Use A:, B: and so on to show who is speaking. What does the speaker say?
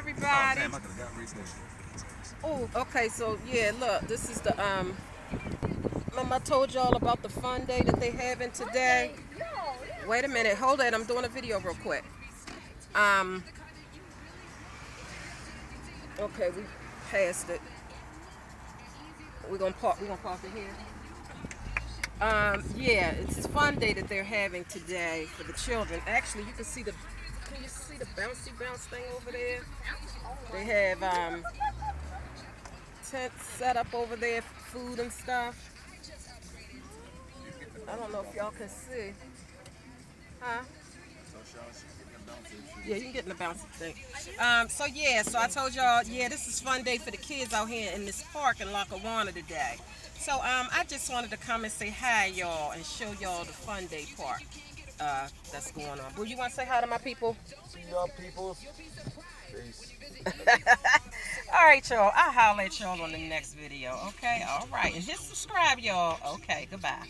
A: everybody. Oh, okay, so yeah, look, this is the um Remember I told y'all about the fun day that they having today? Wait a minute, hold it, I'm doing a video real quick. Um Okay, we passed it. We're gonna park we're gonna park it here. Um, yeah, it's a fun day that they're having today for the children. Actually, you can see the can you see the bouncy bounce thing over there? They have um, tents set up over there food and stuff. I don't know if y'all can see. Huh? Yeah, you can get in the bouncy thing. Um, so yeah, so I told y'all, yeah, this is fun day for the kids out here in this park in Lackawanna today. So um, I just wanted to come and say hi, y'all, and show y'all the fun day park uh, that's going on. Boo, you want to say hi to my people?
B: See y'all people. Peace.
A: All right, y'all. I'll holler at y'all on the next video, okay? All right. And hit subscribe, y'all. Okay, goodbye.